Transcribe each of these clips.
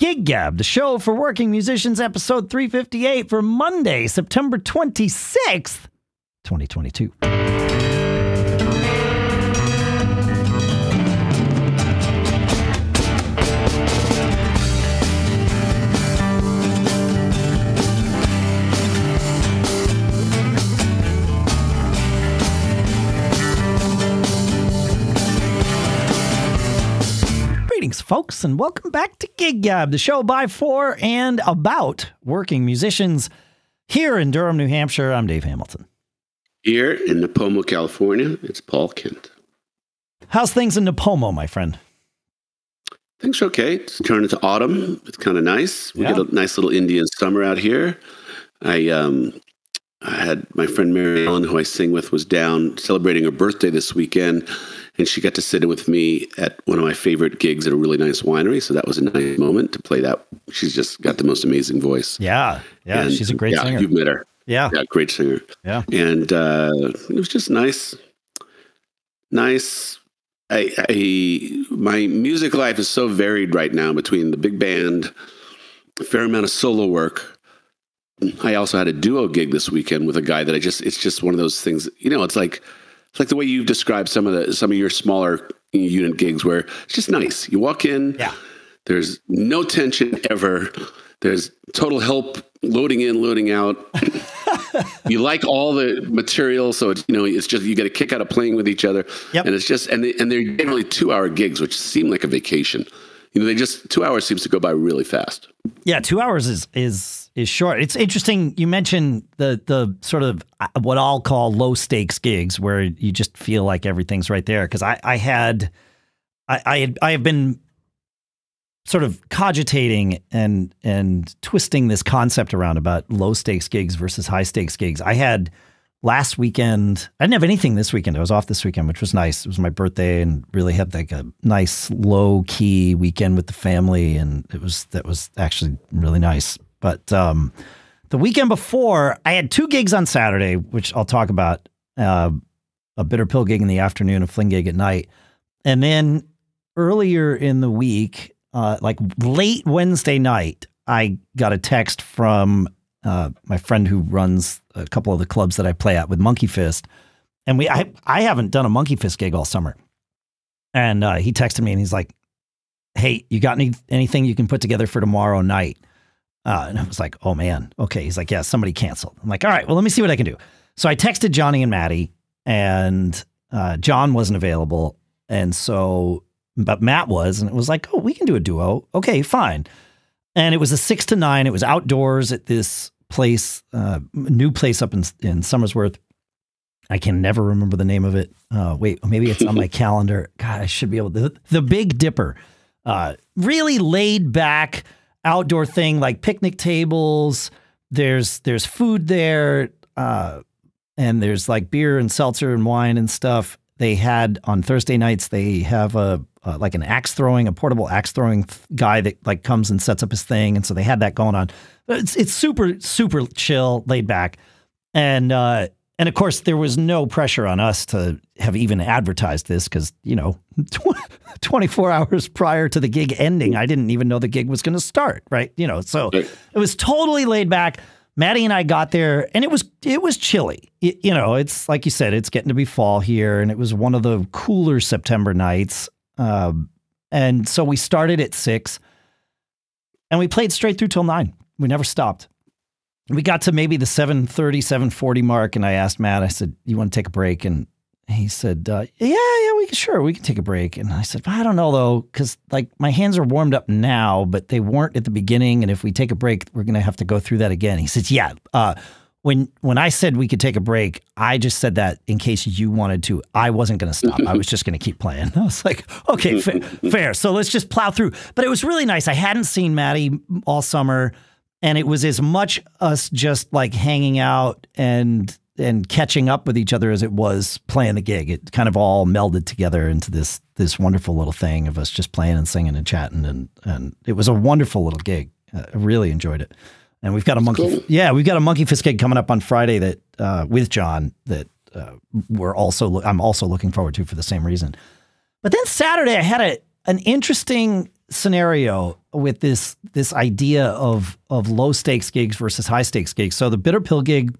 Gig Gab, the show for working musicians, episode 358 for Monday, September 26th, 2022. Folks, and welcome back to Gig Gab, the show by, for, and about working musicians here in Durham, New Hampshire. I'm Dave Hamilton. Here in Nipomo, California, it's Paul Kent. How's things in Nipomo, my friend? Things are okay. It's turning into autumn. It's kind of nice. We Yeah. get a nice little Indian summer out here. I um, I had my friend Mary Ellen, who I sing with, was down celebrating her birthday this weekend, and she got to sit in with me at one of my favorite gigs at a really nice winery. So that was a nice moment to play that. She's just got the most amazing voice. Yeah, yeah, And, she's a great yeah, singer. You've met her. Yeah, Yeah, great singer. yeah, and uh, it was just nice. Nice. I, I my music life is so varied right now between the big band, a fair amount of solo work. I also had a duo gig this weekend with a guy that I just it's just one of those things. You know, it's like it's like the way you've described some of the some of your smaller unit gigs where it's just nice. You walk in, yeah, there's no tension ever. There's total help loading in, loading out. you like all the material, so it's you know it's just you get a kick out of playing with each other. Yep. And it's just and they, and they're generally two hour gigs, which seem like a vacation. You know, they just two hours seems to go by really fast. yeah. Two hours is is is short. It's interesting. You mentioned the the sort of uh, what I'll call low stakes gigs, where you just feel like everything's right there. Because I I had I I had I have been sort of cogitating and and twisting this concept around about low stakes gigs versus high stakes gigs. I had last weekend. I didn't have anything this weekend. I was off this weekend, which was nice. It was my birthday, and really had like a nice low key weekend with the family, and it was that was actually really nice. But um, the weekend before, I had two gigs on Saturday, which I'll talk about. Uh, a bitter pill gig in the afternoon, a fling gig at night, and then earlier in the week, uh, like late Wednesday night, I got a text from uh, my friend who runs a couple of the clubs that I play at with Monkey Fist, and we I I haven't done a Monkey Fist gig all summer, and uh, he texted me and he's like, "Hey, you got any anything you can put together for tomorrow night?" Uh, and I was like, "Oh man, okay." He's like, "Yeah, somebody canceled." I'm like, "All right, well, let me see what I can do." So I texted Johnny and Maddie, and uh, John wasn't available, and so but Matt was, and it was like, "Oh, we can do a duo." Okay, fine and it was a six to nine. It was outdoors at this place, uh, new place up in in Somersworth. I can never remember the name of it. Uh, wait, maybe it's on my calendar. God, I should be able to. The Big Dipper, uh, really laid back outdoor thing, like picnic tables. There's there's food there, uh, and there's like beer and seltzer and wine and stuff. They had on Thursday nights. They have a uh, like an axe throwing, a portable axe throwing th- guy that like comes and sets up his thing, and so they had that going on. It's it's super super chill, laid back, and uh, and of course there was no pressure on us to have even advertised this because you know, twenty four hours prior to the gig ending, I didn't even know the gig was going to start. Right, you know, so it was totally laid back. Maddie and I got there, and it was it was chilly. Y- you know, it's like you said, it's getting to be fall here, and it was one of the cooler September nights. Um, and so we started at six, and we played straight through till nine. We never stopped. We got to maybe the 730, 740 mark, and I asked Matt, I said, You want to take a break? And he said, uh, Yeah, yeah, we can, sure, we can take a break. And I said, I don't know though, because like my hands are warmed up now, but they weren't at the beginning. And if we take a break, we're going to have to go through that again. He says, Yeah, uh, when when I said we could take a break, I just said that in case you wanted to. I wasn't going to stop. I was just going to keep playing. I was like, okay, fa- fair. So let's just plow through. But it was really nice. I hadn't seen Maddie all summer, and it was as much us just like hanging out and and catching up with each other as it was playing the gig. It kind of all melded together into this this wonderful little thing of us just playing and singing and chatting, and and it was a wonderful little gig. Uh, I really enjoyed it. And we've got a monkey, cool. yeah, we've got a monkey fist gig coming up on Friday that uh, with John that uh, we're also I'm also looking forward to for the same reason. But then Saturday I had a an interesting scenario with this this idea of of low stakes gigs versus high stakes gigs. So the Bitter Pill gig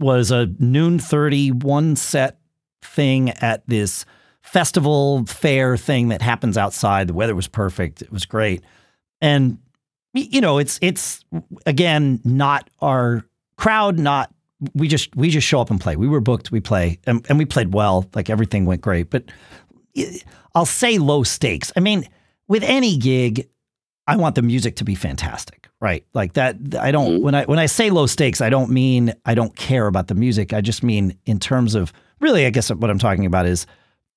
was a noon 30 one set thing at this festival fair thing that happens outside. The weather was perfect. It was great. And you know, it's it's again not our crowd, not we just we just show up and play. We were booked, we play, and, and we played well. Like everything went great. But I'll say low stakes. I mean, with any gig, I want the music to be fantastic, right? Like that. I don't mm-hmm. when I when I say low stakes, I don't mean I don't care about the music. I just mean in terms of really, I guess what I'm talking about is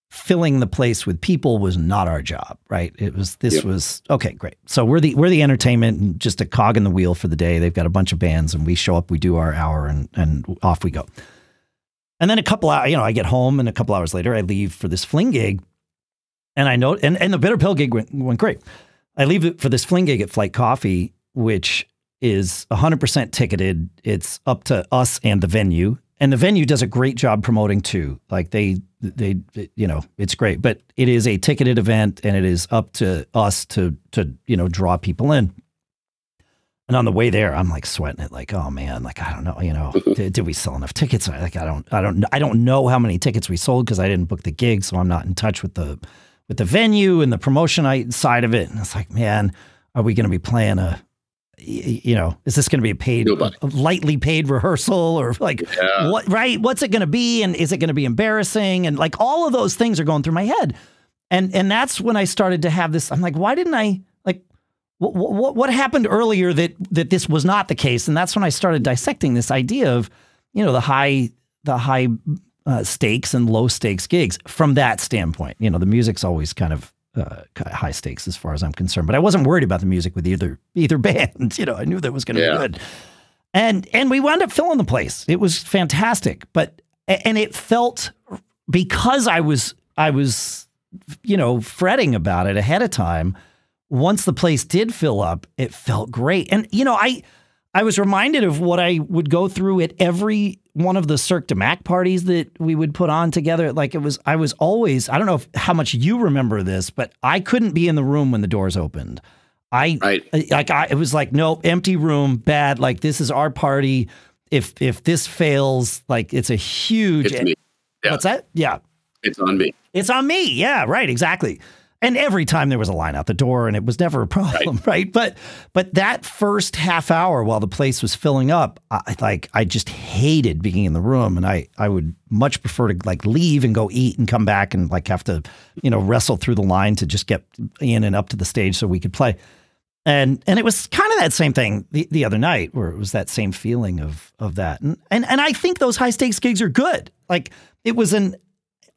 filling the place with people was not our job, right? It was this yep. was okay, great. So we're the we're the entertainment and just a cog in the wheel for the day. They've got a bunch of bands and we show up, we do our hour and and off we go. And then a couple hours, you know, I get home and a couple hours later I leave for this fling gig. And I know and, and the bitter pill gig went, went great. I leave it for this fling gig at Flight Coffee, which is 100% ticketed. It's up to us and the venue and the venue does a great job promoting too. Like they, they, you know, it's great. But it is a ticketed event, and it is up to us to, to, you know, draw people in. And on the way there, I'm like sweating it, like, oh man, like I don't know, you know, did, did we sell enough tickets? Like I don't, I don't, I don't know how many tickets we sold because I didn't book the gig, so I'm not in touch with the, with the venue and the promotion side of it. And it's like, man, are we going to be playing a you know, is this going to be a paid, Nobody. lightly paid rehearsal or like yeah. what, right? What's it going to be? And is it going to be embarrassing? And like all of those things are going through my head. And, and that's when I started to have this, I'm like, why didn't I like, what, what, what happened earlier that, that this was not the case? And that's when I started dissecting this idea of, you know, the high, the high uh, stakes and low stakes gigs from that standpoint. You know, the music's always kind of uh, high stakes as far as I'm concerned. But I wasn't worried about the music with either either band. You know, I knew that was going to yeah. be good. And and we wound up filling the place. It was fantastic. But and it felt because I was I was you know fretting about it ahead of time. Once the place did fill up, it felt great. And you know, I I was reminded of what I would go through at every one of the Cirque du Mac parties that we would put on together. Like it was, I was always, I don't know if, how much you remember this, but I couldn't be in the room when the doors opened. I, right. like, I, it was like, nope, empty room, bad. Like this is our party. If, if this fails, like it's a huge, it's yeah. what's that? Yeah. It's on me. It's on me. Yeah, right. Exactly and every time there was a line out the door and it was never a problem right, right? but but that first half hour while the place was filling up I, like i just hated being in the room. And i i would much prefer to like leave and go eat and come back and like have to you know wrestle through the line to just get in and up to the stage so we could play. And and it was kind of that same thing the, the other night where it was that same feeling of of that. And and, and i think those high stakes gigs are good. Like it was an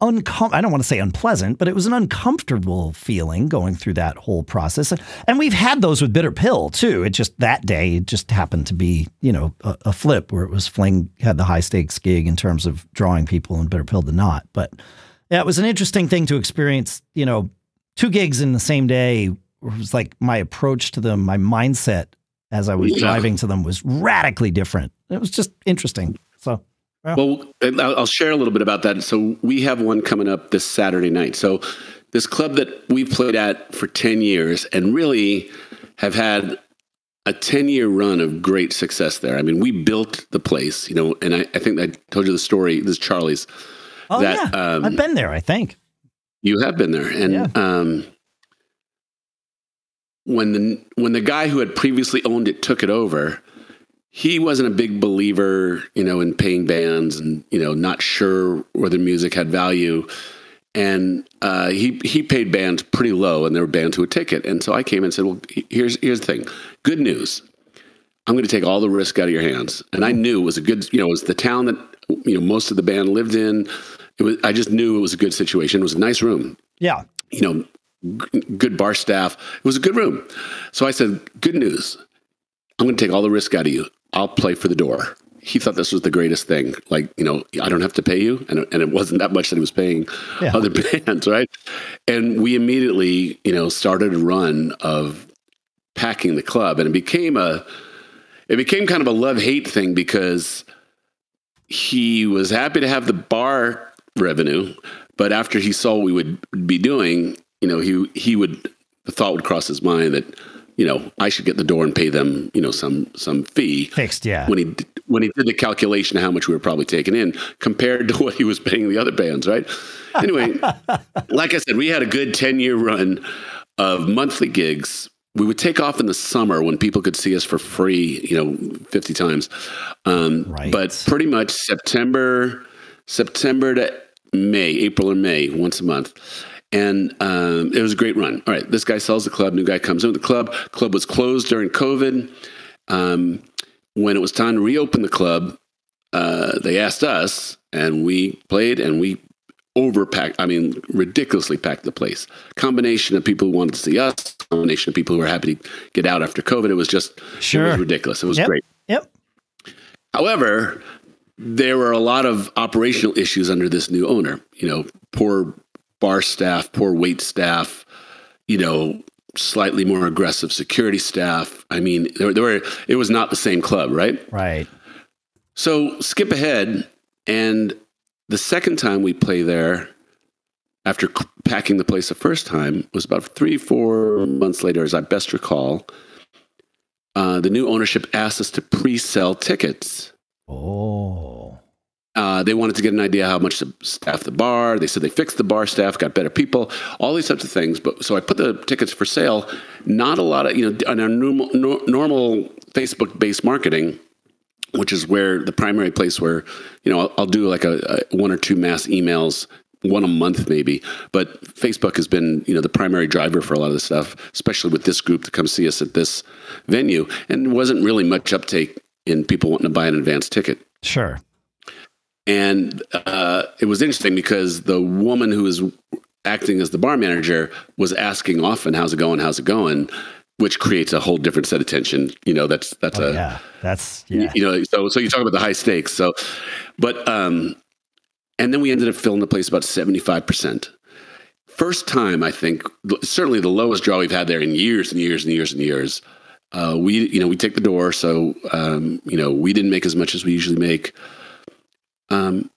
uncom- I don't want to say unpleasant, but it was an uncomfortable feeling going through that whole process. And we've had those with Bitter Pill too. It just that day it just happened to be, you know, a, a flip where it was Fling had the high stakes gig in terms of drawing people and Bitter Pill did not. But yeah, it was an interesting thing to experience, you know, two gigs in the same day. It was like my approach to them, my mindset as I was yeah. driving to them was radically different. It was just interesting. So well, I'll share a little bit about that. So we have one coming up this Saturday night. So this club that we've played at for 10 years and really have had a 10 year run of great success there. I mean, we built the place, you know, and I, I think I told you the story. This is Charlie's. Oh, that, yeah. Um, I've been there, I think. You have been there. And, yeah. um, when the when the guy who had previously owned it took it over, he wasn't a big believer, you know, in paying bands and you know not sure whether music had value, and uh, he he paid bands pretty low, and there were bands who would take it. And so I came and said, well, here's here's the thing, good news. I'm going to take all the risk out of your hands, and I knew it was a good, you know, it was the town that you know most of the band lived in. It was I just knew it was a good situation. It was a nice room. Yeah, you know, g- good bar staff. It was a good room. So I said, good news. I'm going to take all the risk out of you. I'll play for the door. He thought this was the greatest thing. Like, you know, I don't have to pay you. And, and it wasn't that much that he was paying yeah. other bands, right? And we immediately, you know, started a run of packing the club. And it became a, it became kind of a love hate thing because he was happy to have the bar revenue. But after he saw what we would be doing, you know, he, he would the thought would cross his mind that you know I should get the door and pay them you know some some fee fixed. Yeah. When he when he did the calculation of how much we were probably taking in compared to what he was paying the other bands, right? Anyway, like I said, we had a good ten year run of monthly gigs. We would take off in the summer when people could see us for free, you know, fifty times. Um, Right. But pretty much September, September to May, April or May, once a month. And um, it was a great run. All right, this guy sells the club. New guy comes in with the club. Club was closed during COVID. Um, when it was time to reopen the club, uh, they asked us, and we played, and we overpacked. I mean, ridiculously packed the place. Combination of people who wanted to see us, combination of people who were happy to get out after COVID. It was just, it Sure. was ridiculous. It was Yep. great. Yep. However, there were a lot of operational issues under this new owner. You know, poor bar staff, poor wait staff, you know, slightly more aggressive security staff. I mean, there, there were it was not the same club, right? Right. So skip ahead, and the second time we play there, after packing the place the first time, was about three, four months later, as I best recall. Uh, the new ownership asked us to pre-sell tickets. Oh. Uh, they wanted to get an idea how much to staff the bar. They said they fixed the bar staff, got better people, all these types of things. But so I put the tickets for sale. Not a lot of you know on our normal nor, normal Facebook based marketing, which is where the primary place where you know I'll, I'll do like a, a one or two mass emails one a month maybe but facebook has been you know the primary driver for a lot of this stuff especially with this group to come see us at this venue and wasn't really much uptake in people wanting to buy an advance ticket Sure. And uh, it was interesting because the woman who was acting as the bar manager was asking often, "How's it going? How's it going?" Which creates a whole different set of tension. You know, that's that's Oh, a yeah. That's yeah. you know. So so you talk about the high stakes. So, but um, and then we ended up filling the place about seventy five percent. First time, I think, certainly the lowest draw we've had there in years and years and years and years. Uh, we, you know, we take the door, so um, you know, we didn't make as much as we usually make. Um,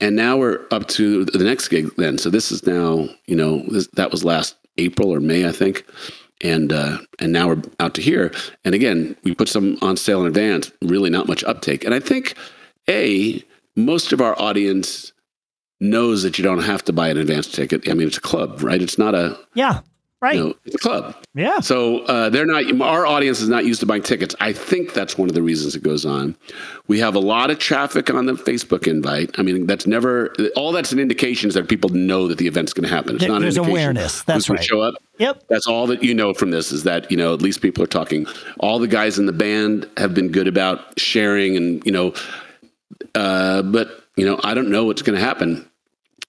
and now we're up to the next gig. Then, so this is now, you know, this, that was last April or May, I think, and uh, and now we're out to here. And again, we put some on sale in advance. Really, not much uptake. And I think, a most of our audience knows that you don't have to buy an advance ticket. I mean, it's a club, right? It's not a, Yeah. Right. you know, it's a club. Yeah. So uh, they're not. Our audience is not used to buying tickets. I think that's one of the reasons it goes on. We have a lot of traffic on the Facebook invite. I mean, that's never. All that's an indication is that people know that the event's going to happen. It's There- not an there's indication awareness. That's right. Show up. Yep. That's all that you know from this is that you know at least people are talking. All the guys in the band have been good about sharing, and you know, uh, but you know, I don't know what's going to happen.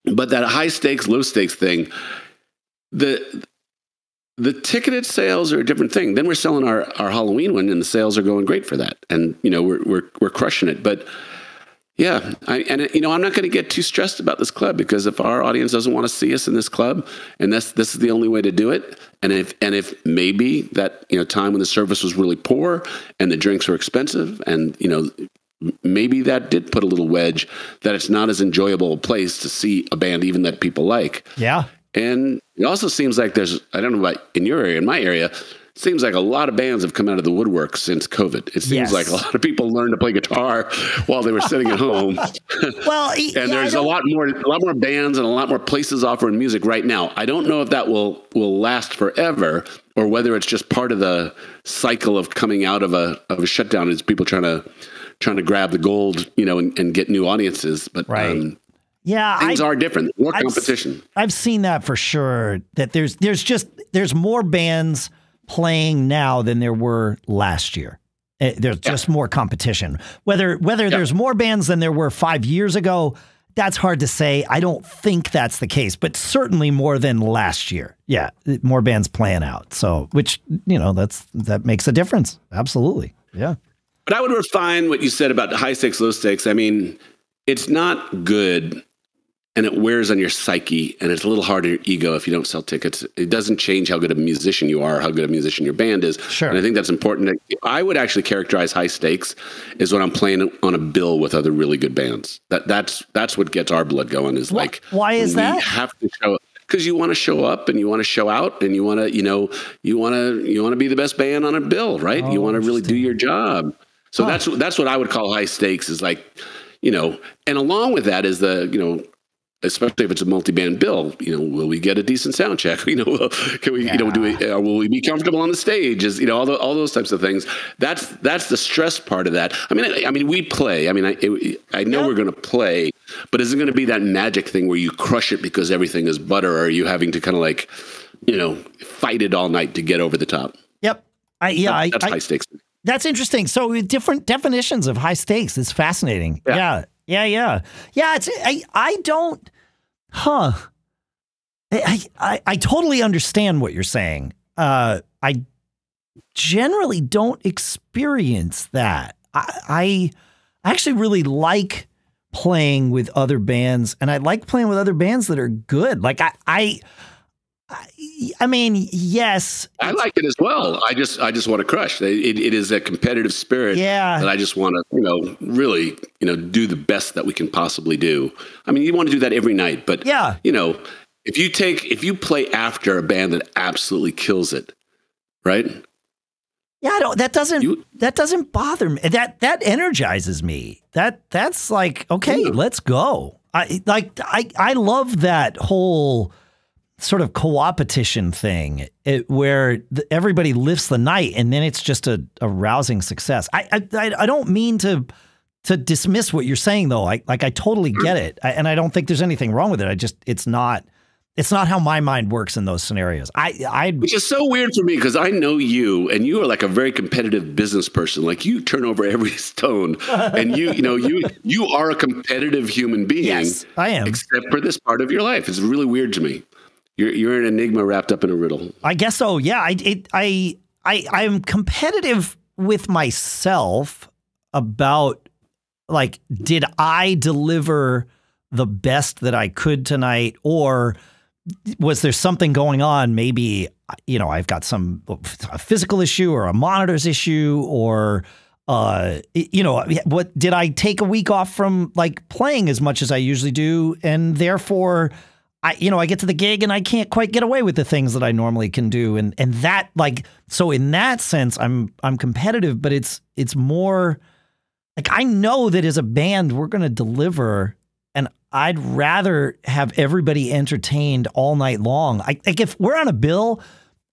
But that high stakes, low stakes thing, the the ticketed sales are a different thing. Then we're selling our, our Halloween one, and the sales are going great for that, and you know we're we're we're crushing it. But yeah, I, and you know I'm not going to get too stressed about this club because if our audience doesn't want to see us in this club, and this this is the only way to do it, and if and if maybe that you know time when the service was really poor and the drinks were expensive, and you know maybe that did put a little wedge that it's not as enjoyable a place to see a band even that people like. Yeah. And it also seems like there's, I don't know about in your area, in my area, it seems like a lot of bands have come out of the woodwork since COVID. It seems Yes. like a lot of people learned to play guitar while they were sitting at home. Well, and yeah, there's a lot more, a lot more bands and a lot more places offering music right now. I don't know if that will will last forever or whether it's just part of the cycle of coming out of a of a shutdown. Is people trying to trying to grab the gold, you know, and, and get new audiences. But Right. um, Yeah. I, things are different. More I've competition. I've seen that for sure. That there's there's just there's more bands playing now than there were last year. Eh, There's just more competition. Whether whether there's more bands than there were five years ago, that's hard to say. I don't think that's the case, but certainly more than last year. Yeah, more bands playing out. So, which you know, that's that makes a difference. Absolutely. Yeah. But I would refine what you said about the high stakes, low stakes. I mean, it's not good and it wears on your psyche and it's a little hard on your ego if you don't sell tickets. It doesn't change how good a musician you are, how good a musician your band is. Sure. And I think that's important. I would actually characterize high stakes is when I'm playing on a bill with other really good bands. That that's that's what gets our blood going is like why is that? Have to show because you want to show up and you want to show out and you want to, you know, you want to you want to be the best band on a bill, right? Oh, you want to really do your job. So Huh. that's that's what I would call high stakes. Is like, you know, and along with that is the you know. Especially if it's a multi-band bill, you know, will we get a decent sound check? You know, can we, you know, do we, uh, will we be comfortable on the stage? Is you know, all the, all those types of things. That's that's the stress part of that. I mean, I, I mean, we play. I mean, I it, I know Yep. we're going to play, but is it going to be that magic thing where you crush it because everything is butter, or are you having to kind of like, you know, fight it all night to get over the top? Yep. I, yeah, I, that's I, high stakes. That's interesting. So with different definitions of high stakes. It's fascinating. Yeah. Yeah. Yeah. Yeah. Yeah. It's I I don't huh. I I, I totally understand what you're saying. Uh I generally don't experience that. I I actually really like playing with other bands and I like playing with other bands that are good. Like I I I, mean, yes, I like it as well. I just I just want to crush. It, it is a competitive spirit. Yeah. that I just want to you know really you know do the best that we can possibly do. I mean, you want to do that every night, but Yeah. you know, if you take if you play after a band that absolutely kills it, right? Yeah, I don't. That doesn't. You- that doesn't bother me. That that energizes me. That that's like okay, Yeah. let's go. I like. I I love that whole sort of co-opetition thing, it, where the, everybody lifts the night, and then it's just a, a rousing success. I, I I I don't mean to to dismiss what you're saying though. I like I totally get it, I, and I don't think there's anything wrong with it. I just it's not. It's not how my mind works in those scenarios. I I Which is so weird for me because I know you and you are like a very competitive business person. Like you turn over every stone and you, you know, you you are a competitive human being. yes, I am. Except for this part of your life. It's really weird to me. You're you're an enigma wrapped up in a riddle. I guess so. Yeah, I it, I I I'm competitive with myself about like did I deliver the best that I could tonight or was there something going on maybe you know I've got some a physical issue or a monitors issue or uh you know what did I take a week off from like playing as much as I usually do and therefore I you know I get to the gig and I can't quite get away with the things that I normally can do and and that like so in that sense I'm I'm competitive but it's it's more like I know that as a band we're going to deliver and I'd rather have everybody entertained all night long. I like if we're on a bill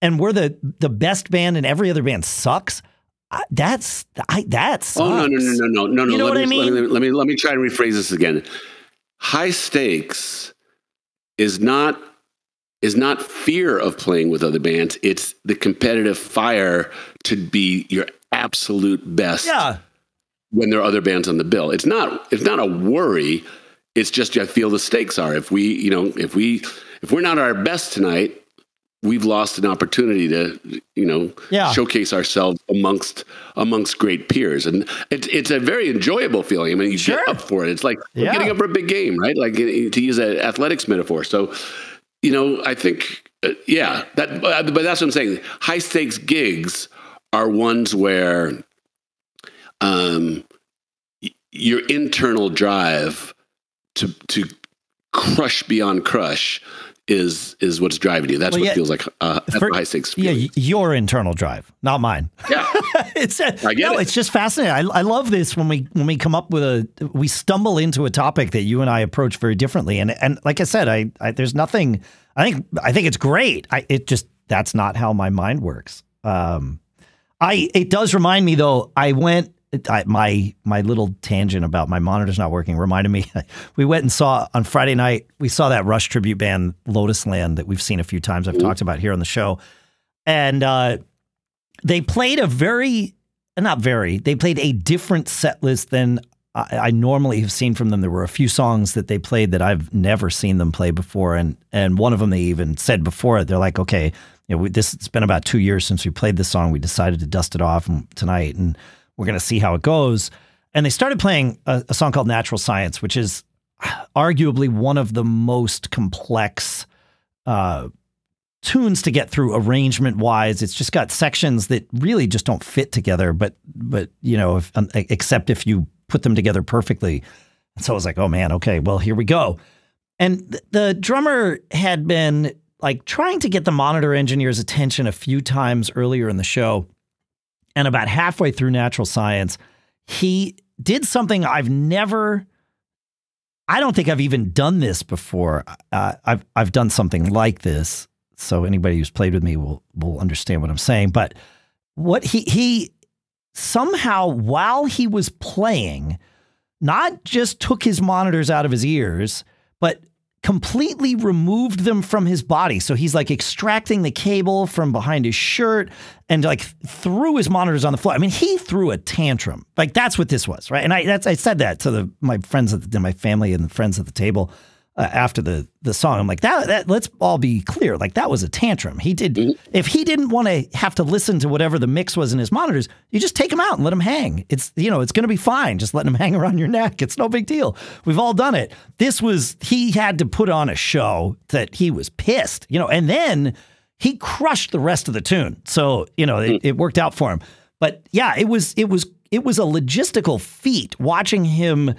and we're the the best band and every other band sucks, I, that's I that sucks. Oh no no no no no no no. You know let what me, I mean? Let me, let me let me try to rephrase this again. High stakes is not is not fear of playing with other bands. It's the competitive fire to be your absolute best Yeah. when there are other bands on the bill. It's not it's not a worry. It's just I feel the stakes are. If we, you know, if we if we're not our best tonight, we've lost an opportunity to, you know, Yeah. showcase ourselves amongst amongst great peers. And it's it's a very enjoyable feeling. I mean, you Sure. get up for it. It's like Yeah. getting up for a big game, right? Like to use an athletics metaphor. So, you know, I think uh, yeah, that but that's what I'm saying. High stakes gigs are ones where um your internal drive to to crush beyond crush is is what's driving you. That's Well, what yeah, feels like uh, for- high stakes. Yeah, feeling. your internal drive, not mine. yeah. it's a, I get no, it. it's just fascinating. I, I love this when we when we come up with a we stumble into a topic that you and I approach very differently. And and like I said, I, I there's nothing. I think I think it's great. I it just that's not how my mind works. Um, I it does remind me though. I went. I, my my little tangent about my monitors not working reminded me. We went and saw on Friday night. We saw that Rush tribute band Lotus Land that we've seen a few times. I've talked about here on the show, and uh, they played a very not very. They played a different set list than I, I normally have seen from them. There were a few songs that they played that I've never seen them play before, and and one of them they even said before it. They're like, okay, you know, we, this it's been about two years since we played this song. We decided to dust it off tonight, and we're gonna see how it goes. And they started playing a, a song called Natural Science, which is arguably one of the most complex uh, tunes to get through arrangement wise. It's just got sections that really just don't fit together, but but you know, if, um, except if you put them together perfectly. And so I was like, oh man, okay, well here we go. And th- the drummer had been like trying to get the monitor engineer's attention a few times earlier in the show. And about halfway through natural science, he did something I've never I don't think I've even done this before. Uh, I've I've done something like this, so anybody who's played with me will will understand what I'm saying. But what he he somehow while he was playing, not just took his monitors out of his ears, but completely removed them from his body. So he's like extracting the cable from behind his shirt and like threw his monitors on the floor. I mean, he threw a tantrum. Like that's what this was, right? And I that's I said that to the my friends at the, my family and the friends at the table uh, after the the song. I'm like that, that. Let's all be clear. Like that was a tantrum. He did. Mm-hmm. If he didn't want to have to listen to whatever the mix was in his monitors, you just take him out and let him hang. It's you know it's going to be fine. Just letting him hang around your neck. It's no big deal. We've all done it. This was he had to put on a show that he was pissed. You know, and then he crushed the rest of the tune. So you know it, mm. it worked out for him. But yeah, it was it was it was a logistical feat watching him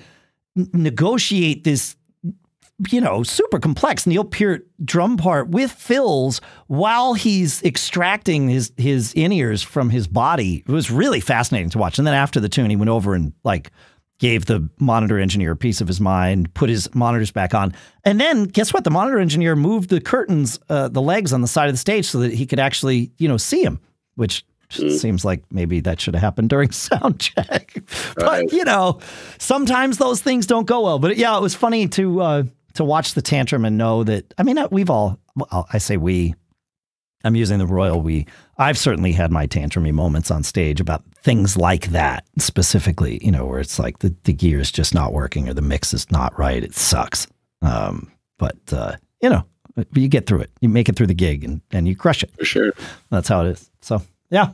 negotiate this you know, super complex Neil Peart drum part with fills while he's extracting his his in ears from his body. It was really fascinating to watch. And then after the tune, he went over and like gave the monitor engineer a piece of his mind, put his monitors back on. And then guess what? The monitor engineer moved the curtains, uh, the legs on the side of the stage so that he could actually, you know, see him, which mm. seems like maybe that should have happened during sound check. but, right. you know, sometimes those things don't go well. But yeah, it was funny to uh, to watch the tantrum and know that, I mean, we've all, well, I say we, I'm using the royal we. I've certainly had my tantrumy moments on stage about things like that specifically, you know, where it's like the, the gear is just not working or the mix is not right. It sucks. Um, but, uh, you know, you get through it. You make it through the gig and, and you crush it. For sure. That's how it is. So, yeah.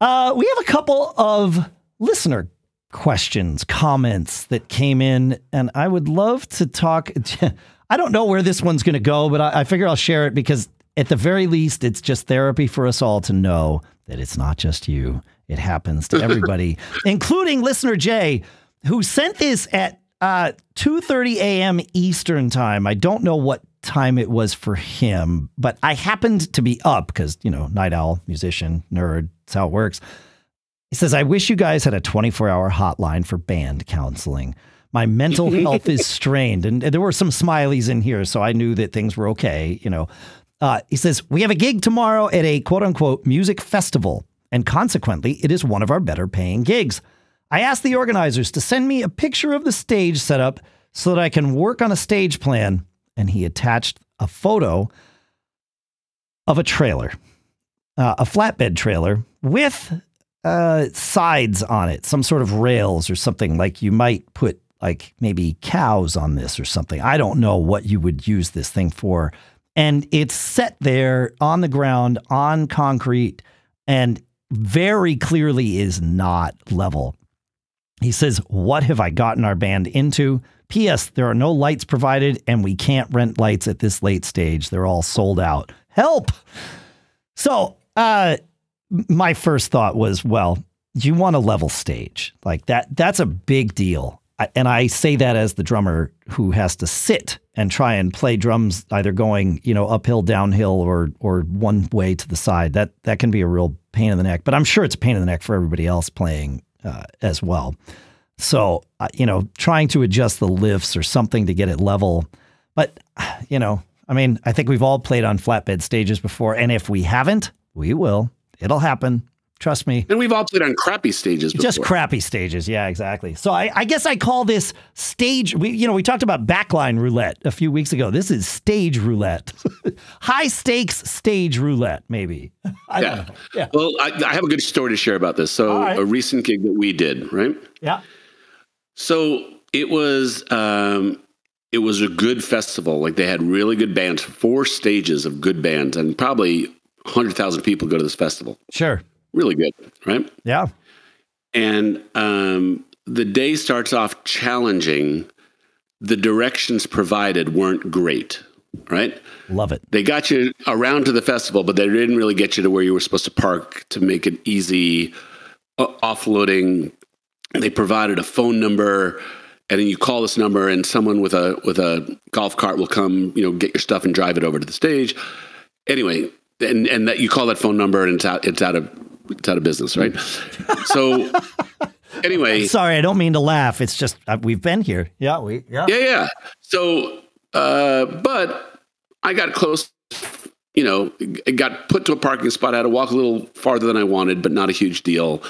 Uh, we have a couple of listener questions, comments that came in, and I would love to talk. I don't know where this one's going to go, but I, I figure I'll share it because at the very least, it's just therapy for us all to know that it's not just you. It happens to everybody, including listener Jay, who sent this at uh, 2.30 a.m. Eastern time. I don't know what time it was for him, but I happened to be up because, you know, night owl, musician, nerd, that's how it works. He says, I wish you guys had a 24 hour hotline for band counseling. My mental health is strained. And there were some smileys in here, so I knew that things were okay. You know, uh, he says, We have a gig tomorrow at a quote unquote music festival. And consequently, it is one of our better paying gigs. I asked the organizers to send me a picture of the stage setup so that I can work on a stage plan. And he attached a photo of a trailer, uh, a flatbed trailer with uh, sides on it, some sort of rails or something like you might put like maybe cows on this or something. I don't know what you would use this thing for. And it's set there on the ground on concrete and very clearly is not level. He says, What have I gotten our band into? P.S. There are no lights provided and we can't rent lights at this late stage. They're all sold out. Help. So, uh, my first thought was, well, you want a level stage like that. That's a big deal. And I say that as the drummer who has to sit and try and play drums, either going you know uphill, downhill, or or one way to the side. That that can be a real pain in the neck. But I'm sure it's a pain in the neck for everybody else playing uh, as well. So uh, you know, trying to adjust the lifts or something to get it level. But you know, I mean, I think we've all played on flatbed stages before, and if we haven't, we will. It'll happen. Trust me. And we've all played on crappy stages before. Just crappy stages. Yeah, exactly. So I, I, guess I call this stage. We, you know, we talked about backline roulette a few weeks ago. This is stage roulette, high stakes stage roulette, maybe. I yeah. yeah. Well, I, I, have a good story to share about this. So right. a recent gig that we did, right? Yeah. So it was, um, it was a good festival. Like they had really good bands, four stages of good bands, and probably 100,000 people go to this festival. Sure. Really good, right? Yeah. And um, the day starts off challenging. The directions provided weren't great, right? Love it. They got you around to the festival, but they didn't really get you to where you were supposed to park to make it easy uh, offloading. They provided a phone number and then you call this number, and someone with a with a golf cart will come, you know, get your stuff and drive it over to the stage. Anyway, and and that you call that phone number, and it's out it's out of it's out of business, right? so anyway, sorry, I don't mean to laugh. It's just uh, we've been here. Yeah, we yeah yeah yeah. So, uh, but I got close. You know, it got put to a parking spot. I had to walk a little farther than I wanted, but not a huge deal.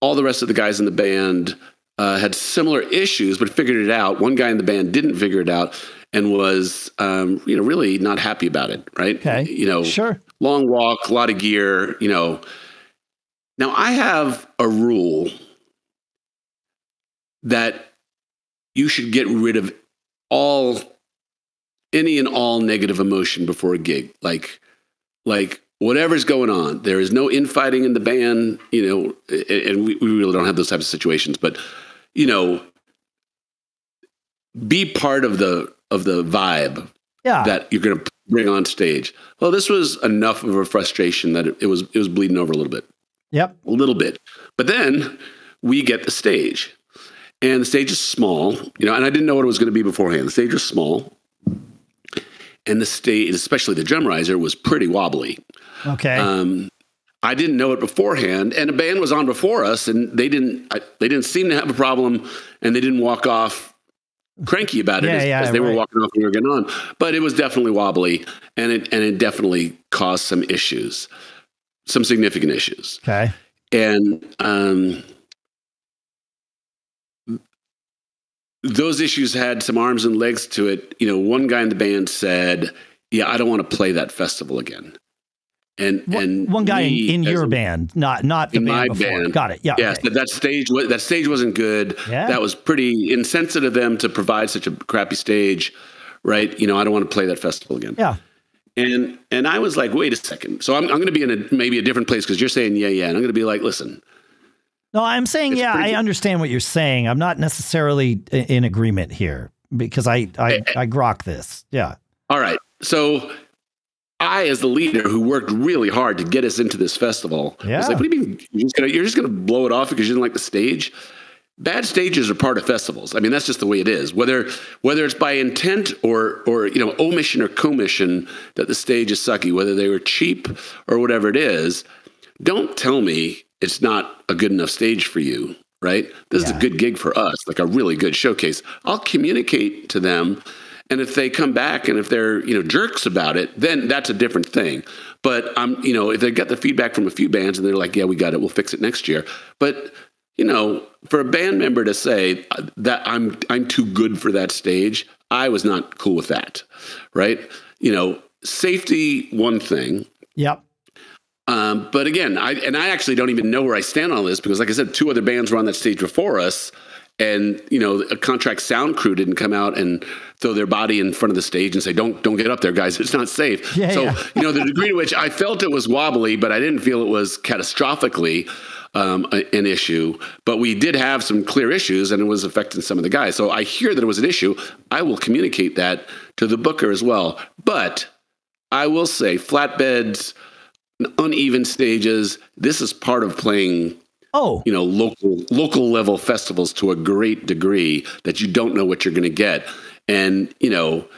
All the rest of the guys in the band uh, had similar issues, but figured it out. One guy in the band didn't figure it out and was, um, you know, really not happy about it. Right? Okay. You know, sure. Long walk, a lot of gear. You know. Now I have a rule that you should get rid of all any and all negative emotion before a gig like like whatever's going on there is no infighting in the band you know and we, we really don't have those types of situations but you know be part of the of the vibe yeah. that you're going to bring on stage well this was enough of a frustration that it, it was it was bleeding over a little bit yep a little bit but then we get the stage and the stage is small, you know, and I didn't know what it was going to be beforehand. The stage was small, and the stage, especially the drum riser, was pretty wobbly. Okay. Um, I didn't know it beforehand, and a band was on before us, and they didn't. I, they didn't seem to have a problem, and they didn't walk off cranky about it yeah, as, yeah, as they right. were walking off and we were getting on. But it was definitely wobbly, and it and it definitely caused some issues, some significant issues. Okay. And um, those issues had some arms and legs to it. You know, one guy in the band said, "Yeah, I don't want to play that festival again." And one, and one guy me, in, in your band, not not the in band my before. band. Got it. Yeah. Yes, okay. that, that stage that stage wasn't good. Yeah. That was pretty insensitive of them to provide such a crappy stage, right? You know, I don't want to play that festival again. Yeah. And and I was like, wait a second. So I'm I'm going to be in a maybe a different place because you're saying yeah yeah, and I'm going to be like, listen, No, I'm saying, yeah, I understand what you're saying. I'm not necessarily in agreement here because I I, eh, eh. I grok this. Yeah. All right. So I, as the leader who worked really hard to get us into this festival, Yeah. was like, what do you mean? You're just, gonna, you're just gonna blow it off because you didn't like the stage? Bad stages are part of festivals. I mean, that's just the way it is. Whether whether it's by intent or or you know omission or commission that the stage is sucky, whether they were cheap or whatever it is, don't tell me it's not a good enough stage for you. Right? This is a good gig for us, like a really good showcase. I'll communicate to them and if they come back and if they're, you know, jerks about it, then that's a different thing. But I'm, you know, if they get the feedback from a few bands and they're like, yeah, we got it, we'll fix it next year. But, you know, for a band member to say uh, that I'm I'm too good for that stage, I was not cool with that. Right? You know, safety one thing, Yep. um, but again, I and I actually don't even know where I stand on this because, like I said, two other bands were on that stage before us, and you know, a contract sound crew didn't come out and throw their body in front of the stage and say, "Don't don't get up there, guys. It's not safe." Yeah, so yeah. you know, the degree to which I felt it was wobbly, but I didn't feel it was catastrophically um, a- an issue. But we did have some clear issues, and it was affecting some of the guys. So I hear that it was an issue. I will communicate that to the booker as well. But I will say, flatbeds uneven stages. This is part of playing, Oh, you know, local local level festivals to a great degree that you don't know what you're going to get. And you know,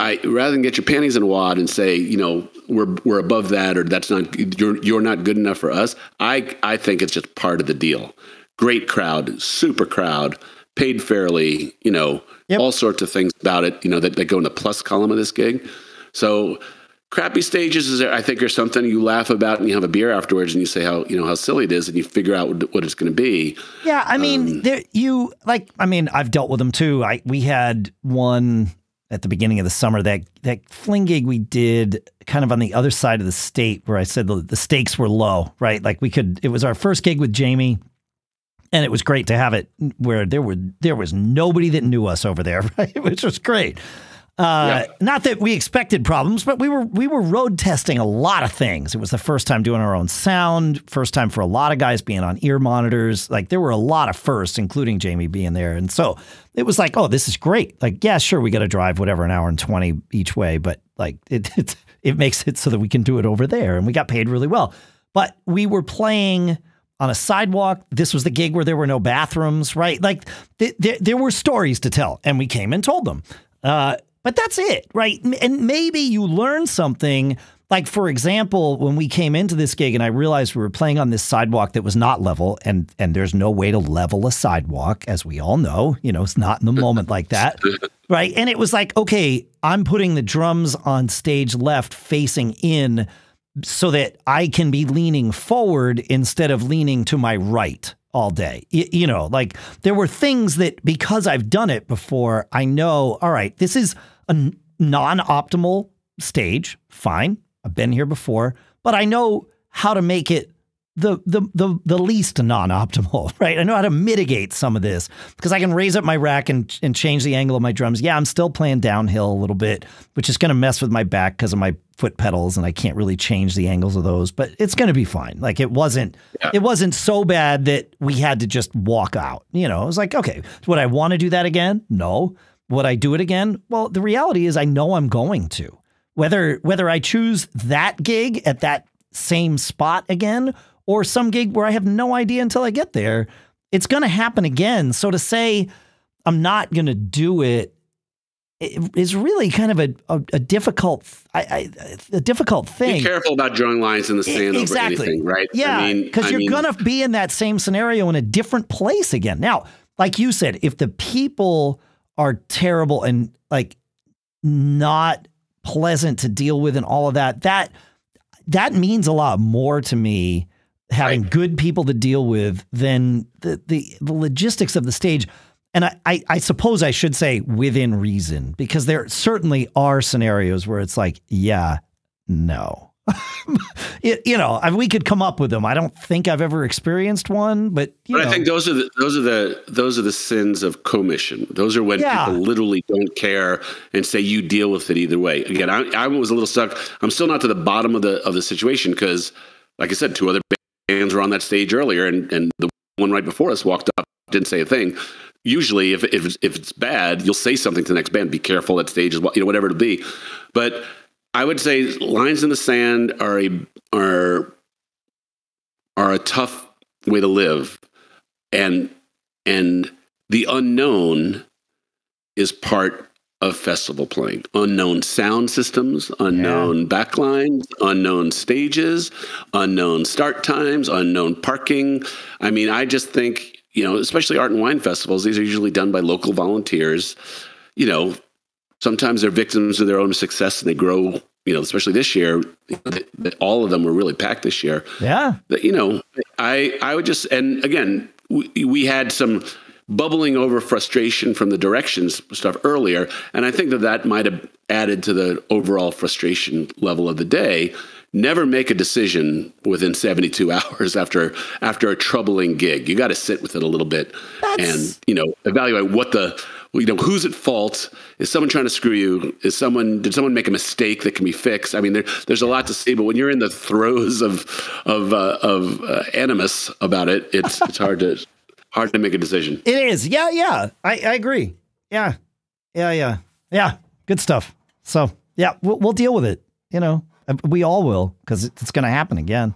I rather than get your panties in a wad and say, you know, we're we're above that or that's not you're you're not good enough for us. I I think it's just part of the deal. Great crowd, super crowd, paid fairly, you know, Yep. all sorts of things about it, you know, that, that go in the plus column of this gig. So crappy stages is I think are something you laugh about and you have a beer afterwards and you say how you know how silly it is and you figure out what, what it's going to be. yeah. I mean, Um, there you like. I mean, I've dealt with them too. I we had one at the beginning of the summer that that fling gig we did kind of on the other side of the state where I said the, the stakes were low. Right, like we could. It was our first gig with Jamie. And it was great to have it where there were there was nobody that knew us over there, right? Which was great. Uh, Not that we expected problems, but we were we were road testing a lot of things. It was the first time doing our own sound, first time for a lot of guys being on ear monitors. Like there were a lot of firsts, including Jamie being there, and so it was like, oh, this is great. Like, yeah, sure, we got to drive whatever an hour and twenty each way, but like it it, it makes it so that we can do it over there, and we got paid really well. But we were playing on a sidewalk. This was the gig where there were no bathrooms, right? Like th- th- there were stories to tell, and we came and told them. Uh, but that's it, right? And maybe you learn something. Like, for example, when we came into this gig and I realized we were playing on this sidewalk that was not level, and, and there's no way to level a sidewalk, as we all know, you know, it's not in the moment like that. Right. And it was like, okay, I'm putting the drums on stage left facing in so that I can be leaning forward instead of leaning to my right all day. You know, like there were things that because I've done it before, I know, all right, this is a non optimal stage. Fine. I've been here before, but I know how to make it the the the the least non-optimal, right? I know how to mitigate some of this because I can raise up my rack and and change the angle of my drums. Yeah, I'm still playing downhill a little bit, which is going to mess with my back because of my foot pedals, and I can't really change the angles of those. But it's going to be fine. Like it wasn't yeah. it wasn't so bad that we had to just walk out. You know, it was like okay, would I want to do that again? No. Would I do it again? Well, the reality is I know I'm going to. Whether whether I choose that gig at that same spot again or some gig where I have no idea until I get there, it's going to happen again. So to say I'm not going to do it is really kind of a, a, a difficult I, I, a difficult thing. Be careful about drawing lines in the sand exactly. over anything, right? Yeah, because I mean, you're going to be in that same scenario in a different place again. Now, like you said, if the people are terrible and like not pleasant to deal with and all of that, that that means a lot more to me having right. good people to deal with than the, the, the logistics of the stage. And I, I, I, suppose I should say within reason, because there certainly are scenarios where it's like, yeah, no. it, you know, I we could come up with them. I don't think I've ever experienced one, but but know. I think those are the those are the those are the sins of commission. Those are when yeah. people literally don't care and say you deal with it either way. Again, I, I was a little stuck. I'm still not to the bottom of the of the situation because, like I said, two other were on that stage earlier, and and the one right before us walked up, didn't say a thing. Usually, if if if it's bad, you'll say something to the next band. Be careful that stage is you know whatever it'll be. But I would say lines in the sand are a are are a tough way to live, and and the unknown is part of festival playing. Unknown sound systems, unknown yeah. backlines, unknown stages, unknown start times, unknown parking. I mean, I just think, you know, especially art and wine festivals, these are usually done by local volunteers. You know, sometimes they're victims of their own success and they grow, you know, especially this year, all of them were really packed this year. Yeah. You know, I I would just and again, we, we had some bubbling over frustration from the directions stuff earlier. And I think that that might have added to the overall frustration level of the day. Never make a decision within 72 hours after after a troubling gig. You got to sit with it a little bit That's... and you know evaluate what the you know who's at fault. Is someone trying to screw you? Is someone did someone make a mistake that can be fixed? I mean, there, there's a lot to see, but when you're in the throes of of uh, of uh, animus about it, it's it's hard to hard to make a decision. It is. Yeah, yeah. I, I agree. Yeah. Yeah, yeah. Yeah. Good stuff. So, yeah, we'll, we'll deal with it. You know, uh, we all will because it's going to happen again.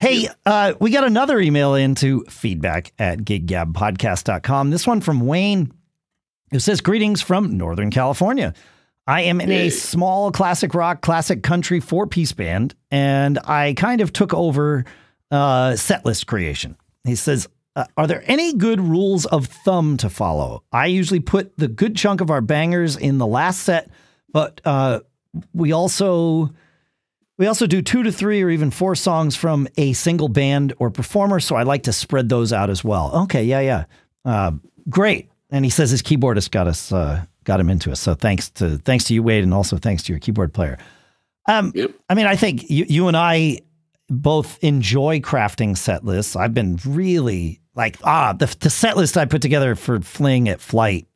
Hey, uh, we got another email into feedback at giggabpodcast.com. This one from Wade, who says, Greetings from Northern California. I am in a small classic rock, classic country four piece band, and I kind of took over uh, set list creation. He says, uh, are there any good rules of thumb to follow? I usually put the good chunk of our bangers in the last set, but uh, we also we also do two to three or even four songs from a single band or performer. So I like to spread those out as well. Okay, yeah, yeah, uh, great. And he says his keyboardist got us uh, got him into us. So thanks to thanks to you, Wade, and also thanks to your keyboard player. Um, yep. I mean, I think you you and I both enjoy crafting set lists. I've been really like ah the, the set list I put together for Fling at Flight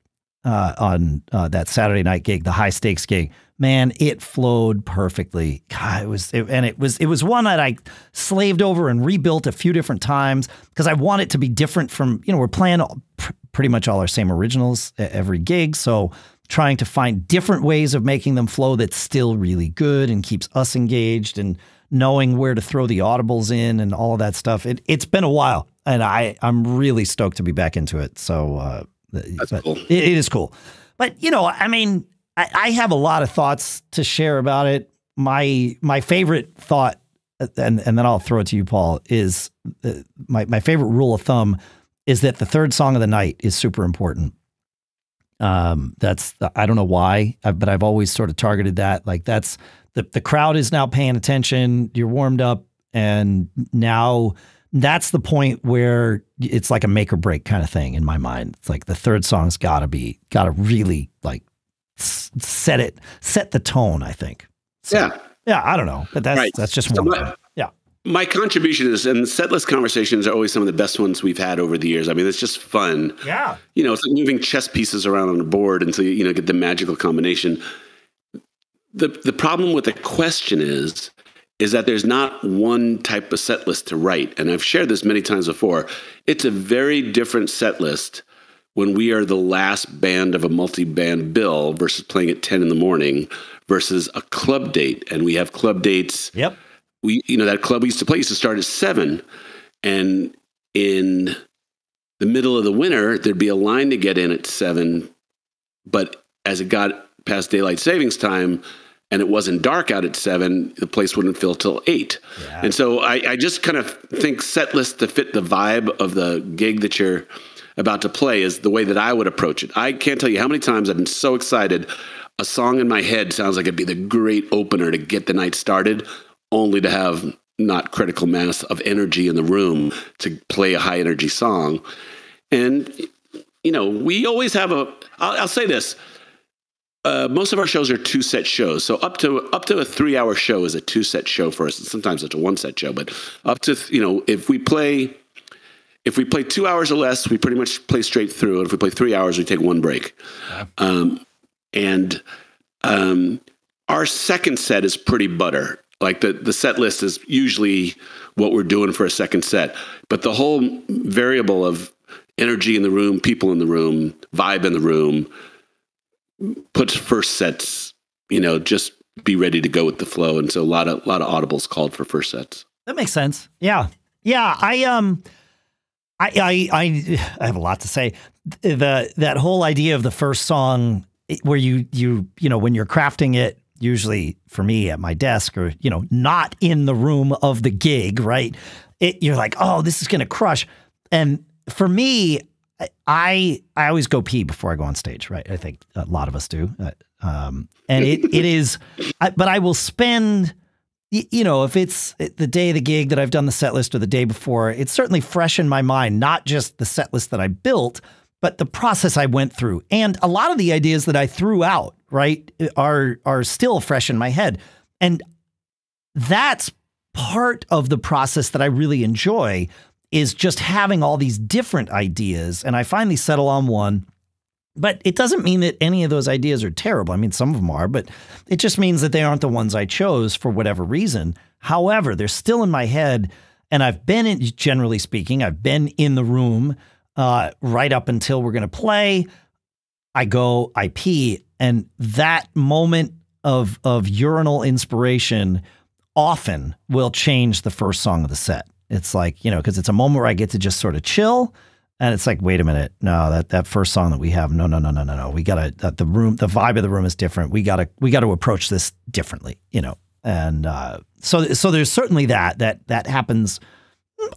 uh, on uh, that Saturday night gig, the high stakes gig. Man, it flowed perfectly. God, it was, it, and it was, it was one that I slaved over and rebuilt a few different times because I want it to be different from, you know, we're playing all, pr- pretty much all our same originals every gig, so trying to find different ways of making them flow that's still really good and keeps us engaged and knowing where to throw the audibles in and all of that stuff. It, it's been a while, and I I'm really stoked to be back into it. So uh, That's cool. it, it is cool. But you know, I mean, I, I have a lot of thoughts to share about it. My my favorite thought, and and then I'll throw it to you, Paul, is uh, my my favorite rule of thumb is that the third song of the night is super important. Um, that's I don't know why, uh, but I've always sort of targeted that. Like that's the the crowd is now paying attention. You're warmed up, and now that's the point where it's like a make or break kind of thing in my mind. It's like the third song's got to be got to really like set it set the tone. I think. So, Yeah. yeah. I don't know, but that's Right. that's just So one. my- Yeah. My contribution is, and setlist conversations are always some of the best ones we've had over the years. I mean, it's just fun. Yeah. You know, it's like moving chess pieces around on a board until you, you know, get the magical combination. The, the problem with the question is, is that there's not one type of set list to write. And I've shared this many times before. It's a very different set list when we are the last band of a multi-band bill versus playing at 10 in the morning versus a club date. And we have club dates Yep. we you know that club we used to play used to start at seven and in the middle of the winter there'd be a line to get in at seven but as it got past daylight savings time and it wasn't dark out at seven the place wouldn't fill till eight Yeah. and so I, I just kind of think set list to fit the vibe of the gig that you're about to play is the way that I would approach it. I can't tell you how many times I've been so excited. A song in my head sounds like it'd be the great opener to get the night started, only to have not critical mass of energy in the room to play a high energy song. And, you know, we always have a, I'll, I'll say this. Uh, most of our shows are two set shows, so up to up to a three hour show is a two set show for us. Sometimes it's a one set show, but up to you know if we play if we play two hours or less, we pretty much play straight through. And if we play three hours, we take one break. Um, and um, our second set is pretty butter. Like the, the set list is usually what we're doing for a second set. But the whole variable of energy in the room, people in the room, vibe in the room puts first sets, you know, just be ready to go with the flow. And so a lot of, a lot of audibles called for first sets. That makes sense. Yeah. Yeah. I um I I I, I have a lot to say. The that whole idea of the first song where you you you know when you're crafting it usually for me at my desk or you know not in the room of the gig, right? It you're like, "Oh, this is going to crush." And for me, I I always go pee before I go on stage, right? I think a lot of us do. Uh, Um, and it it is, I, but I will spend, you know, if it's the day of the gig that I've done the set list or the day before, it's certainly fresh in my mind. Not just the set list that I built, but the process I went through, and a lot of the ideas that I threw out, right, are are still fresh in my head, and that's part of the process that I really enjoy is just having all these different ideas and I finally settle on one. But it doesn't mean that any of those ideas are terrible. I mean, some of them are, but it just means that they aren't the ones I chose for whatever reason. However, they're still in my head. And I've been in, generally speaking, I've been in the room uh, right up until we're going to play. I go, I pee. And that moment of, of urinal inspiration often will change the first song of the set. It's like, you know, because it's a moment where I get to just sort of chill. And it's like, wait a minute, no, that that first song that we have, no, no, no, no, no, no. We gotta that the room, the vibe of the room is different. We gotta we gotta approach this differently, you know. And uh, so so there's certainly that that that happens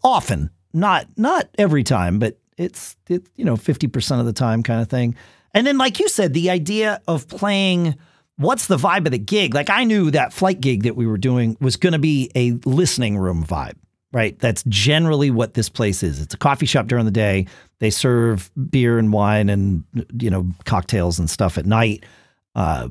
often, not not every time, but it's it you know fifty percent of the time kind of thing. And then, like you said, the idea of playing what's the vibe of the gig? Like I knew that flight gig that we were doing was going to be a listening room vibe, right? That's generally what this place is. It's a coffee shop during the day. They serve beer and wine and you know cocktails and stuff at night. Uh,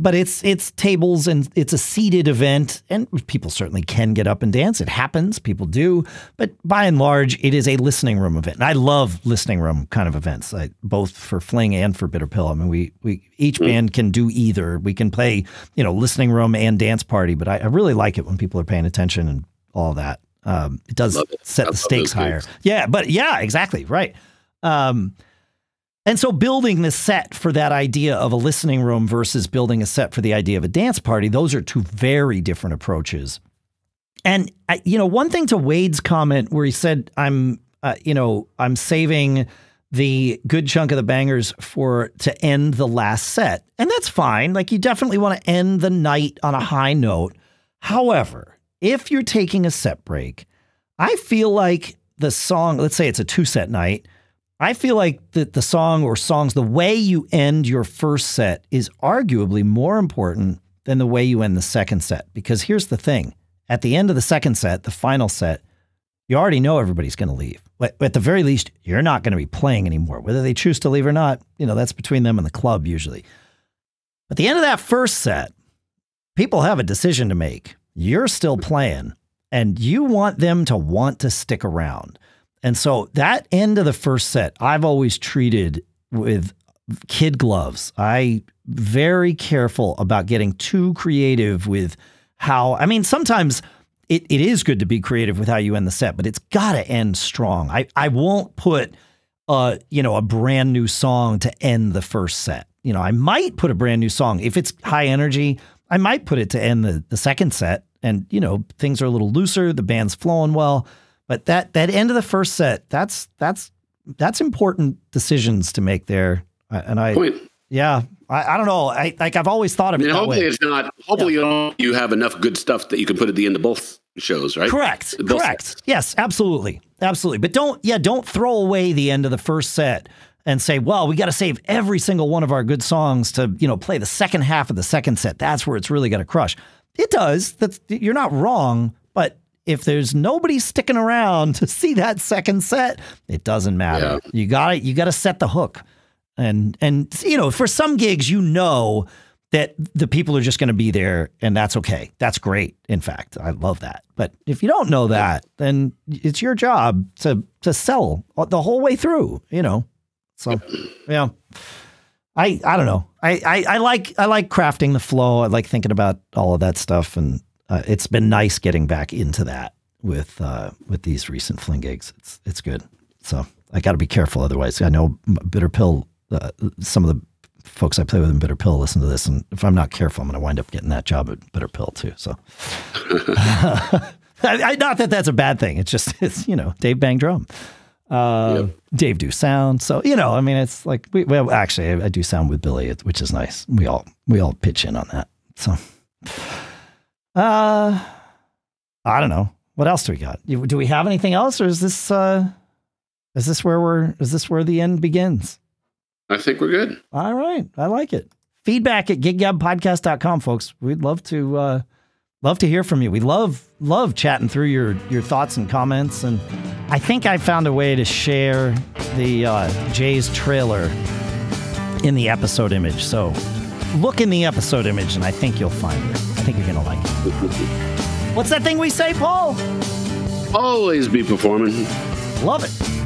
but it's it's tables and it's a seated event, and people certainly can get up and dance. It happens, people do, but by and large, it is a listening room event. And I love listening room kind of events, like both for Fling and for Bitter Pill. I mean, we we each band can do either. We can play, you know, listening room and dance party, but I, I really like it when people are paying attention and all that. Um, it does it. set I the stakes higher. Yeah, but yeah, exactly right. Um, and so building the set for that idea of a listening room versus building a set for the idea of a dance party, those are two very different approaches. And I, you know, one thing to Wade's comment where he said, "I'm, uh, you know, I'm saving the good chunk of the bangers for to end the last set," and that's fine. Like you definitely want to end the night on a high note. However, if you're taking a set break, I feel like the song. Let's say it's a two set night. I feel like that the song or songs, the way you end your first set is arguably more important than the way you end the second set. Because here's the thing at the end of the second set, the final set, you already know everybody's going to leave. At the very least, you're not going to be playing anymore. Whether they choose to leave or not, you know, that's between them and the club usually. At the end of that first set, people have a decision to make. You're still playing and you want them to want to stick around. And so that end of the first set, I've always treated with kid gloves. I very careful about getting too creative with how I mean sometimes it, it is good to be creative with how you end the set, but it's gotta end strong. I, I won't put uh, you know, a brand new song to end the first set. You know, I might put a brand new song. If it's high energy, I might put it to end the, the second set. And, you know, things are a little looser, the band's flowing well. But that that end of the first set, that's that's that's important decisions to make there. And I Point. yeah, I, I don't know. I like I've always thought of it that hopefully way. it's not. Hopefully you don't. You have enough good stuff that you can put at the end of both shows, right? Correct. Both Correct. sets. Yes, absolutely. Absolutely. But don't yeah, don't throw away the end of the first set and say, well, we got to save every single one of our good songs to, you know, play the second half of the second set. That's where it's really going to crush. It does. That's you're not wrong, but if there's nobody sticking around to see that second set, it doesn't matter. Yeah. You got to you got to set the hook. And and you know, for some gigs you know that the people are just going to be there and that's okay. That's great. In fact, I love that. But if you don't know that, then it's your job to to sell the whole way through, you know. So, yeah. I I don't know. I, I I like I like crafting the flow. I like thinking about all of that stuff and uh, it's been nice getting back into that with uh, with these recent fling gigs. It's it's good. So, I got to be careful otherwise. I know Bitter Pill uh, some of the folks I play with in Bitter Pill listen to this, and if I'm not careful, I'm going to wind up getting that job at Bitter Pill too. So, I, I, not that that's a bad thing. It's just it's you know Dave Bang Drum, uh, Dave do sound. So you know, I mean, it's like we well actually I, I do sound with Billy, which is nice. We all we all pitch in on that. So, uh, I don't know what else do we got. Do we have anything else, or is this uh, is this where we're is this where the end begins? I think we're good. All right. I like it. Feedback at giggabpodcast.com, folks. We'd love to uh love to hear from you. We love love chatting through your your thoughts and comments. And I think I found a way to share the uh Jay's trailer in the episode image. So look in the episode image and I think you'll find it. I think you're gonna like it. What's that thing we say, Paul? Always be performing. Love it.